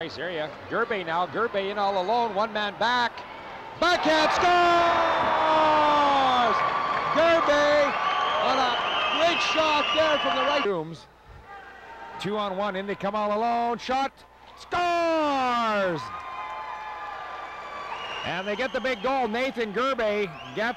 Nice area. Gerbe now. Gerbe in all alone. One man back. Backhand scores! Gerbe on a great shot there from the right. Rooms. Two on one. In they come all alone. Shot. Scores! And they get the big goal. Nathan Gerbe gets